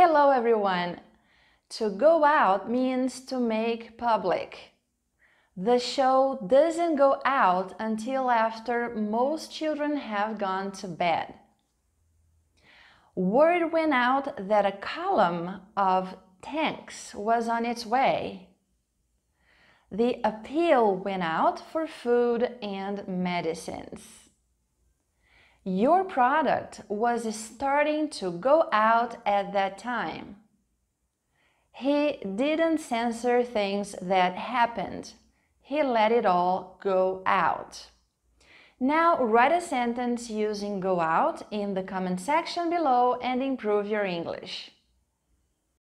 Hello everyone! To go out means to make public. The show doesn't go out until after most children have gone to bed. Word went out that a column of tanks was on its way. The appeal went out for food and medicines. Your product was starting to go out at that time. He didn't censor things that happened. He let it all go out. Now write a sentence using go out in the comment section below and improve your English.